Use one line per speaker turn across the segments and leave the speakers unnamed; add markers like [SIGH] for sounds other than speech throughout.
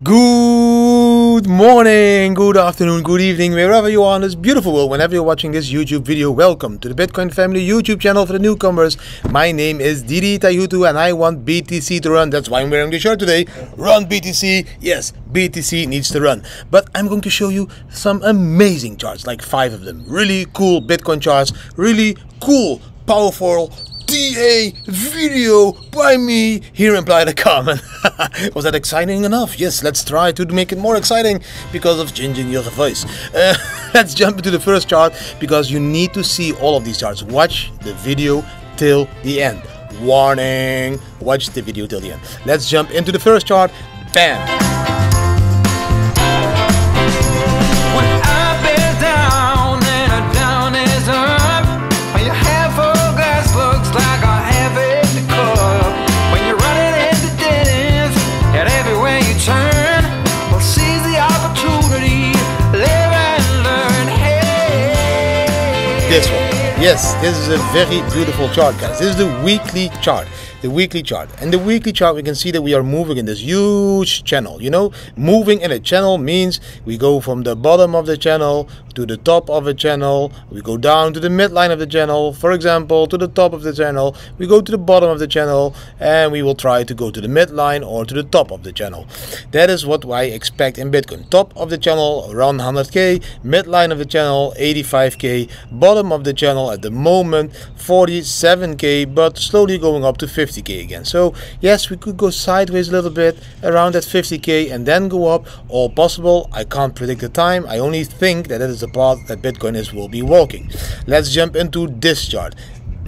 Good morning, good afternoon, good evening, wherever you are in this beautiful world, whenever you're watching this YouTube video, welcome to the Bitcoin Family YouTube channel for the newcomers. My name is Didi Taihuttu and I want BTC to run. That's why I'm wearing the shirt today. Run BTC. Yes, BTC needs to run. But I'm going to show you some amazing charts, like five of them. Really cool Bitcoin charts, really cool, powerful, DA video by me. Here implied a comment. Was that exciting enough? Yes, let's try to make it more exciting because of changing your voice. Uh, [LAUGHS] let's jump into the first chart because you need to see all of these charts. Watch the video till the end. Warning! Watch the video till the end. Let's jump into the first chart. Bam! This one. Yes, this is a very beautiful chart, guys. This is the weekly chart the weekly chart. And the weekly chart, we can see that we are moving in this huge channel. You know, moving in a channel means we go from the bottom of the channel to the top of a channel. We go down to the midline of the channel, for example, to the top of the channel. We go to the bottom of the channel and we will try to go to the midline or to the top of the channel. That is what I expect in Bitcoin. Top of the channel around 100k, midline of the channel 85k, bottom of the channel at the moment 47k, but slowly going up to 50 50k again. So yes, we could go sideways a little bit around that 50k and then go up. All possible. I can't predict the time. I only think that it is the path that Bitcoin is will be walking. Let's jump into this chart.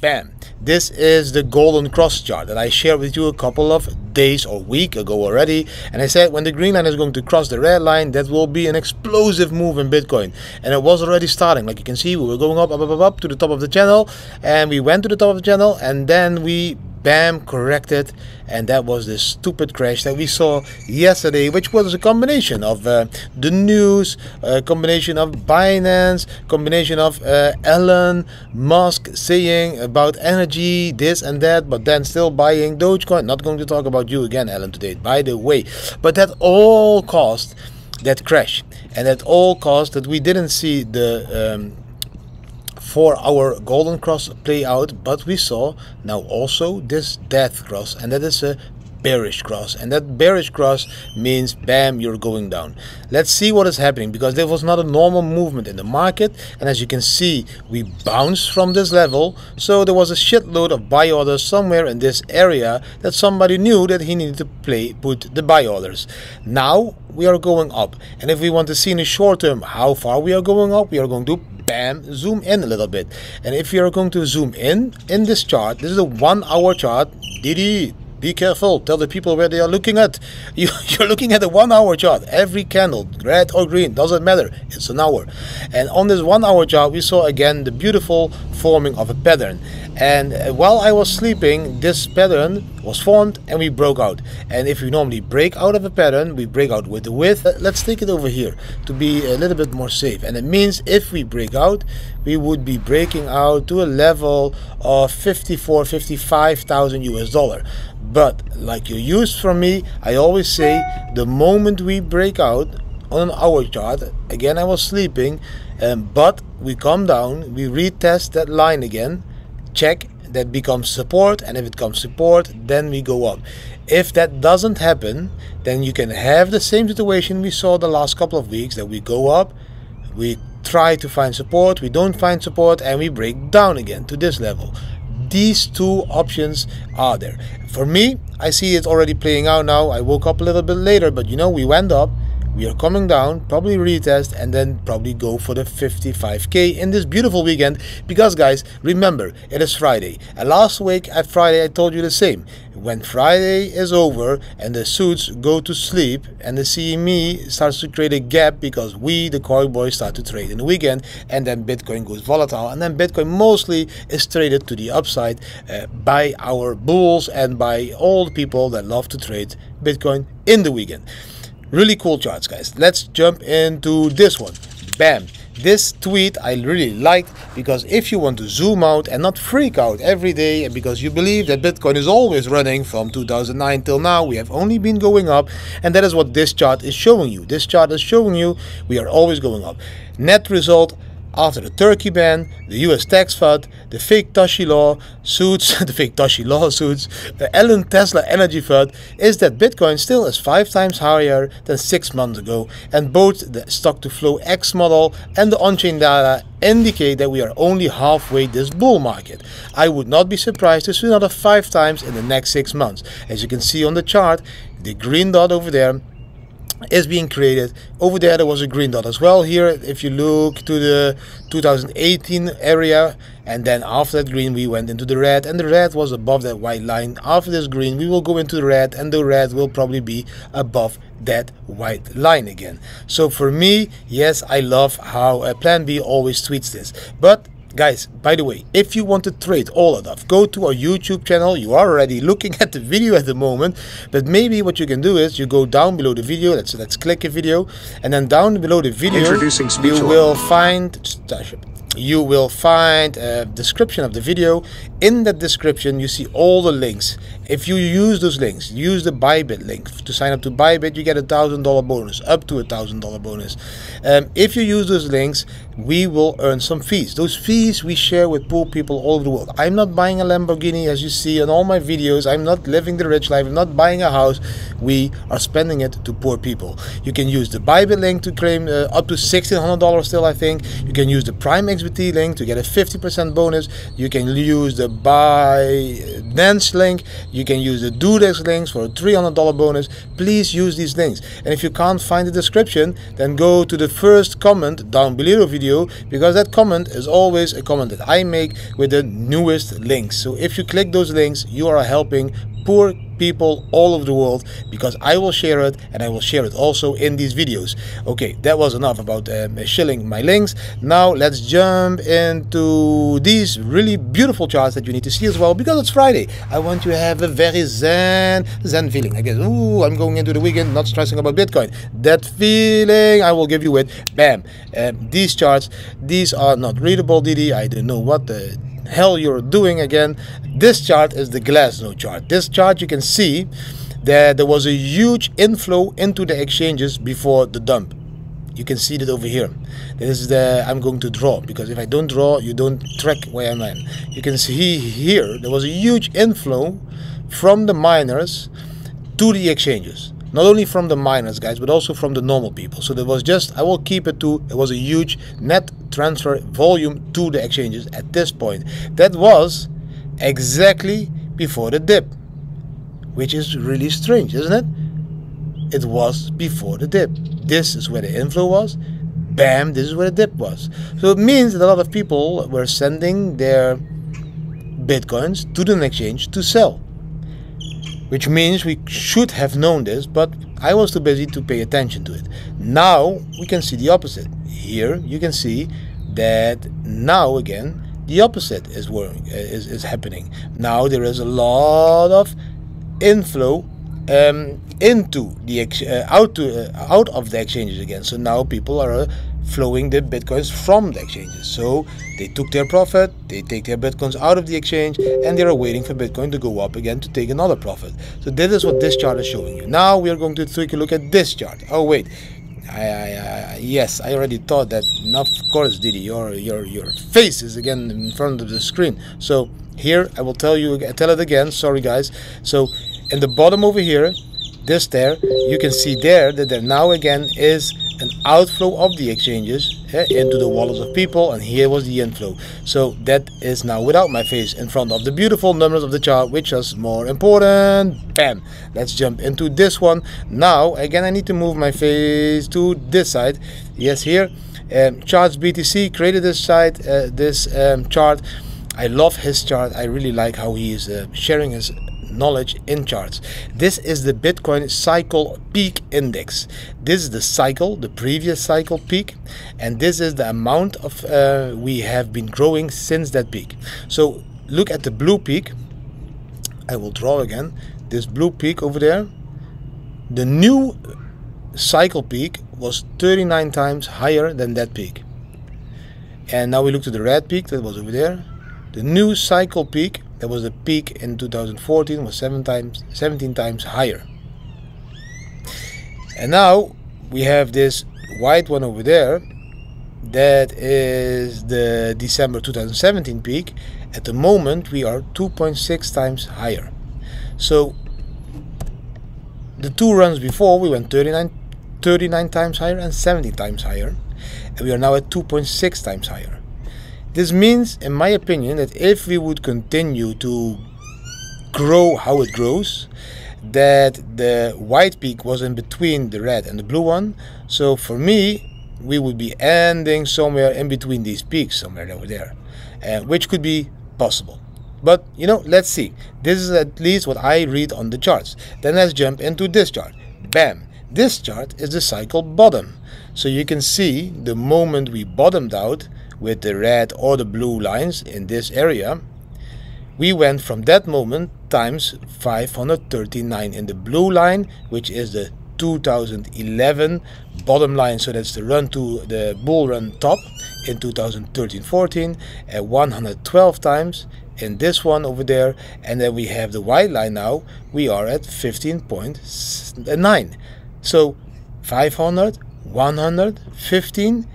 Bam. This is the golden cross chart that I shared with you a couple of days or week ago already. And I said when the green line is going to cross the red line, that will be an explosive move in Bitcoin. And it was already starting. Like you can see, we were going up, up, up, up, up to the top of the channel. And we went to the top of the channel and then we bam corrected and that was the stupid crash that we saw yesterday which was a combination of uh, the news a combination of Binance combination of uh, Elon Musk saying about energy this and that but then still buying Dogecoin. Not going to talk about you again Elon today by the way. But that all caused that crash and that all caused that we didn't see the um, for our golden cross play out but we saw now also this death cross and that is a bearish cross and that bearish cross means bam you're going down. Let's see what is happening because there was not a normal movement in the market and as you can see we bounced from this level so there was a shitload of buy orders somewhere in this area that somebody knew that he needed to play put the buy orders. Now we are going up and if we want to see in the short term how far we are going up we are going to bam, zoom in a little bit. And if you're going to zoom in, in this chart, this is a one hour chart, Didi, be careful. Tell the people where they are looking at. [LAUGHS] You, you're looking at a one hour chart. Every candle, red or green, doesn't matter. It's an hour. And on this one hour chart, we saw again the beautiful forming of a pattern. And while I was sleeping, this pattern was formed and we broke out. And if we normally break out of a pattern, we break out with the width. Uh, let's take it over here to be a little bit more safe. And it means if we break out, we would be breaking out to a level of 54, 55,000 US dollar. But like you used from me, I always say the moment we break out on an hour chart, again I was sleeping, um, but we come down, we retest that line again check that becomes support and if it comes support then we go up. If that doesn't happen then you can have the same situation we saw the last couple of weeks that we go up we try to find support we don't find support and we break down again to this level. These two options are there. For me i see it already playing out now. I woke up a little bit later but you know we went up we are coming down probably retest and then probably go for the 55k in this beautiful weekend. Because guys remember it is friday. And last week at friday i told you the same. When friday is over and the suits go to sleep and the cme starts to create a gap because we the coin boys, start to trade in the weekend and then bitcoin goes volatile and then bitcoin mostly is traded to the upside uh, by our bulls and by all the people that love to trade bitcoin in the weekend Really cool charts, guys. Let's jump into this one. Bam. this tweet I really liked because if you want to zoom out and not freak out every day because you believe that Bitcoin is always running from 2009 till now, we have only been going up and that is what this chart is showing you. This chart is showing you we are always going up. Net result after the Turkey ban, the US tax FUD, the Faketoshi law suits, [LAUGHS] the Faketoshi lawsuits, the Elon Tesla energy FUD, is that Bitcoin still is five times higher than six months ago, and both the stock to flow X model and the on-chain data indicate that we are only halfway this bull market. I would not be surprised to see another five times in the next six months. As you can see on the chart, the green dot over there is being created. Over there there was a green dot as well. Here if you look to the 2018 area and then after that green we went into the red. And the red was above that white line. After this green we will go into the red and the red will probably be above that white line again. So for me yes i love how PlanB always tweets this. But Guys, by the way, if you want to trade all of that, go to our YouTube channel. You are already looking at the video at the moment, but maybe what you can do is you go down below the video. Let's let's click a video, and then down below the video,
Introducing
you will find you will find a description of the video. In that description you see all the links. If you use those links use the bybit link. To sign up to bybit you get a thousand dollar bonus up to a thousand dollar bonus. Um, if you use those links we will earn some fees. Those fees we share with poor people all over the world. I'm not buying a lamborghini as you see in all my videos. I'm not living the rich life. I'm not buying a house. We are spending it to poor people. You can use the bybit link to claim uh, up to $1600 still i think. You can use the prime link to get a 50% bonus. You can use the Buy Binance link. You can use the DueDex links for a $300 bonus. Please use these links. And if you can't find the description then go to the first comment down below the video because that comment is always a comment that I make with the newest links. So if you click those links you are helping poor people all over the world because I will share it and I will share it also in these videos. Okay, that was enough about um, shilling my links. Now let's jump into these really beautiful charts that you need to see as well because it's Friday. I want you to have a very zen, zen feeling. I guess, ooh, I'm going into the weekend not stressing about Bitcoin. That feeling I will give you with, bam. Um, these charts, these are not readable, Didi. I don't know what the hell you're doing again. This chart is the Glassnode chart. This chart you can see that there was a huge inflow into the exchanges before the dump. You can see that over here. This is the I'm going to draw because if I don't draw, you don't track where I'm at. You can see here there was a huge inflow from the miners to the exchanges not only from the miners guys but also from the normal people. So there was just i will keep it to it was a huge net transfer volume to the exchanges at this point. That was exactly before the dip which is really strange isn't it? It was before the dip. This is where the inflow was. Bam this is where the dip was. So it means that a lot of people were sending their bitcoins to the exchange to sell which means we should have known this, but I was too busy to pay attention to it. Now we can see the opposite. Here you can see that now again the opposite is, is, is happening. Now there is a lot of inflow um, into the uh, out to uh, out of the exchanges again. So now people are uh, flowing the bitcoins from the exchanges. So they took their profit, they take their bitcoins out of the exchange, and they are waiting for Bitcoin to go up again to take another profit. So this is what this chart is showing you. Now we are going to take a look at this chart. Oh wait. I, I, I, yes, I already thought that. Of course, Didi, your your your face is again in front of the screen. So here I will tell you, tell it again. Sorry, guys. So in the bottom over here, this there, you can see there that there now again is outflow of the exchanges eh, into the wallets of people and here was the inflow. So that is now without my face in front of the beautiful numbers of the chart which is more important. Bam! Let's jump into this one. Now again I need to move my face to this side. Yes here um, charts BTC created this site uh, this um, chart. I love his chart. I really like how he is uh, sharing his knowledge in charts. This is the Bitcoin cycle peak index. This is the cycle, the previous cycle peak, and this is the amount of uh, we have been growing since that peak. So look at the blue peak. I will draw again. This blue peak over there. The new cycle peak was 39 times higher than that peak. and now we look to the red peak that was over there the new cycle peak that was the peak in 2014 was seven times 17 times higher. And now we have this white one over there that is the December 2017 peak. At the moment we are 2.6 times higher. So the two runs before we went 39 39 times higher and 70 times higher. And we are now at 2.6 times higher this means in my opinion that if we would continue to grow how it grows that the white peak was in between the red and the blue one. So for me we would be ending somewhere in between these peaks somewhere over there uh, which could be possible. But you know let's see. This is at least what I read on the charts. Then let's jump into this chart. Bam! This chart is the cycle bottom. So you can see the moment we bottomed out with the red or the blue lines in this area. We went from that moment times 539 in the blue line which is the 2011 bottom line. So that's the run to the bull run top in 2013-14 at 112 times in this one over there. And then we have the white line now. We are at 15.9 so 500 100 15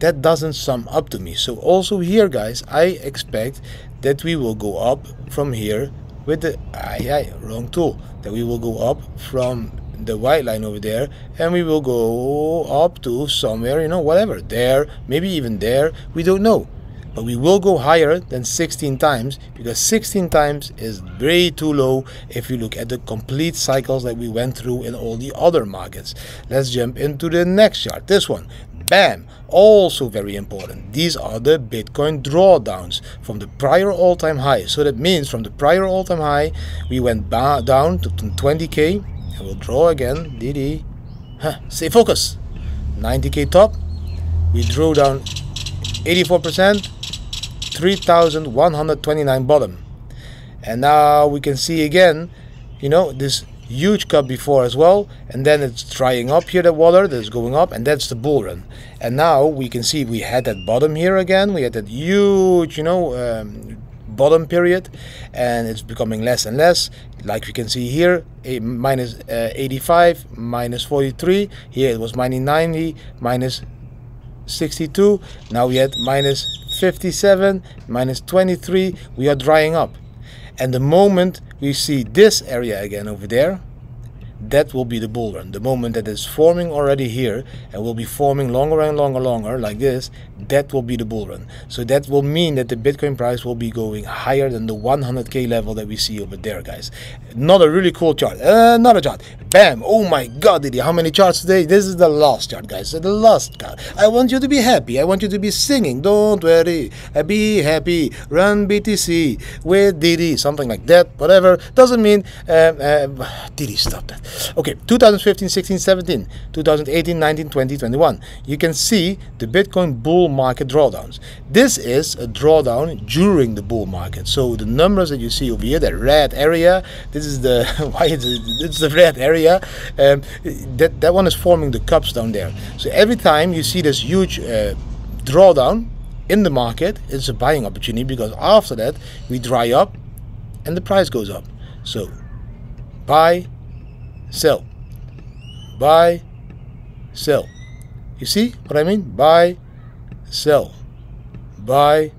that doesn't sum up to me. So also here guys I expect that we will go up from here with the aye, aye, wrong tool that we will go up from the white line over there and we will go up to somewhere you know whatever there maybe even there we don't know. But we will go higher than 16 times because 16 times is way too low if you look at the complete cycles that we went through in all the other markets. Let's jump into the next chart. This one bam also very important. These are the bitcoin drawdowns from the prior all-time high. So that means from the prior all-time high we went down to 20k and we'll draw again. Dd huh, stay focus 90k top. We drew down 84 percent 3129 bottom. And now we can see again you know this huge cup before as well and then it's drying up here the water that's going up and that's the bull run. And now we can see we had that bottom here again. We had that huge you know um, bottom period and it's becoming less and less. Like we can see here a minus, uh, 85 minus 43 here it was minus 90 minus 62 now we had minus 57 minus 23 we are drying up and the moment we see this area again over there that will be the bull run. The moment that is forming already here and will be forming longer and longer longer like this that will be the bull run. So that will mean that the bitcoin price will be going higher than the 100k level that we see over there guys. Not a really cool chart. Uh, another chart. Bam. Oh my god Didi, how many charts today? This is the last chart guys. The last chart. I want you to be happy. I want you to be singing. Don't worry. Uh, be happy. Run btc with Didi. Something like that. Whatever. Doesn't mean um, uh, [SIGHS] Didi stop that okay 2015 16 17 2018 19 20 21 you can see the bitcoin bull market drawdowns. This is a drawdown during the bull market. So the numbers that you see over here that red area this is the [LAUGHS] why is it it's the red area um, that that one is forming the cups down there. So every time you see this huge uh, drawdown in the market it's a buying opportunity because after that we dry up and the price goes up. So buy sell. Buy sell. You see what I mean? Buy sell. Buy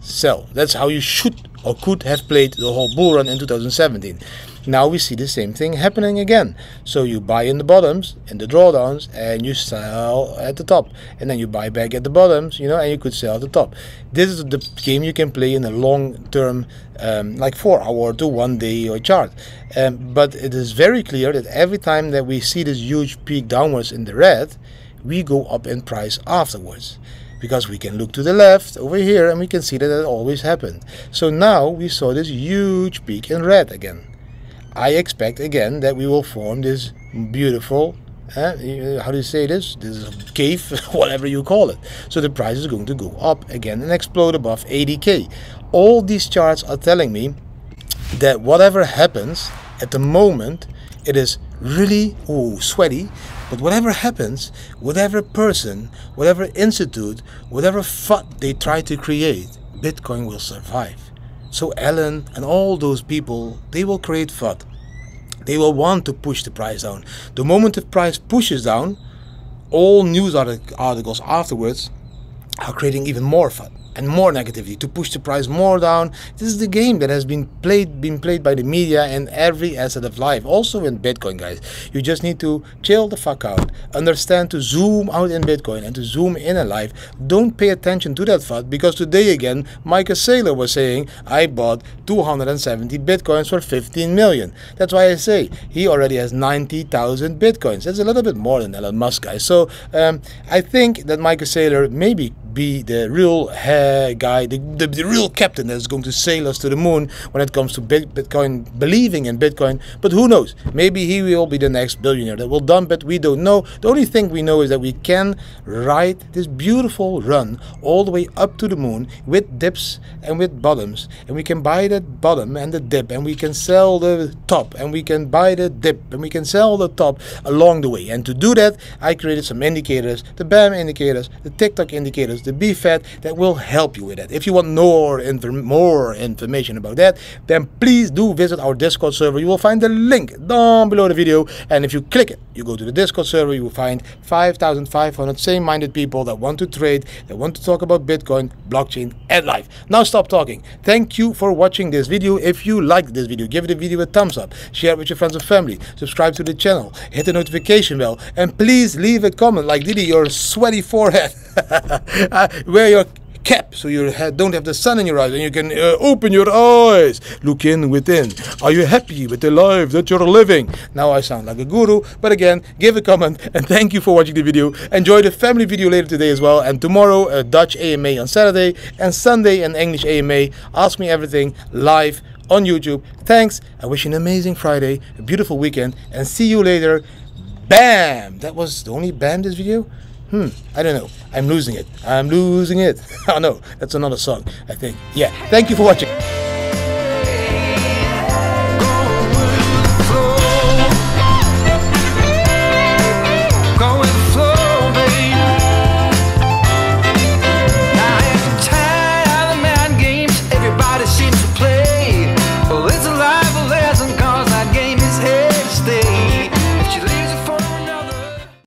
sell. That's how you should or could have played the whole bull run in 2017 now we see the same thing happening again. So you buy in the bottoms in the drawdowns and you sell at the top. And then you buy back at the bottoms you know and you could sell at the top. This is the game you can play in a long term um, like four hour to one day or chart. Um, but it is very clear that every time that we see this huge peak downwards in the red we go up in price afterwards. Because we can look to the left over here and we can see that it always happened. So now we saw this huge peak in red again. I expect again that we will form this beautiful uh, how do you say this? This cave, [LAUGHS] whatever you call it. So the price is going to go up again and explode above 80k. All these charts are telling me that whatever happens at the moment, it is really ooh, sweaty But whatever happens, whatever person, whatever institute, whatever FUD they try to create, Bitcoin will survive. So Alan and all those people, they will create FUD. They will want to push the price down. The moment the price pushes down, all news articles afterwards are creating even more FUD and more negativity to push the price more down. This is the game that has been played been played by the media and every asset of life. Also in Bitcoin, guys. You just need to chill the fuck out. Understand to zoom out in Bitcoin and to zoom in in life. Don't pay attention to that FUD because today again, Michael Saylor was saying I bought 270 Bitcoins for 15 million. That's why I say he already has 90,000 Bitcoins. That's a little bit more than Elon Musk, guys. So um, I think that Michael Saylor maybe be the real uh, guy, the, the, the, real captain that's going to sail us to the moon when it comes to Bitcoin, believing in Bitcoin. But who knows? Maybe he will be the next billionaire that will dump it. We don't know. The only thing we know is that we can ride this beautiful run all the way up to the moon with dips and with bottoms. And we can buy that bottom and the dip, and we can sell the top, and we can buy the dip, and we can sell the top along the way. And to do that, I created some indicators the BAM indicators, the TikTok indicators the BFAT that will help you with that. If you want more, inf- more information about that, then please do visit our Discord server. You will find the link down below the video. And if you click it, you go to the Discord server, you will find 5,500 same minded people that want to trade, that want to talk about Bitcoin, blockchain, and life. Now stop talking. Thank you for watching this video. If you liked this video, give the video a thumbs up, share it with your friends and family, subscribe to the channel, hit the notification bell, and please leave a comment like Didi, your sweaty forehead. [LAUGHS] uh, [LAUGHS] wear your cap so you don't have the sun in your eyes and you can uh, open your eyes. Look in within. Are you happy with the life that you're living? Now i sound like a guru but again give a comment and thank you for watching the video. Enjoy the family video later today as well and tomorrow a dutch ama on saturday and sunday an english ama ask me everything live on youtube. Thanks. I wish you an amazing friday a beautiful weekend and see you later. Bam! That was the only bam this video Hmm, I don't know. I'm losing it. I'm losing it. [LAUGHS] oh no, that's another song, I think. Yeah, thank you for watching.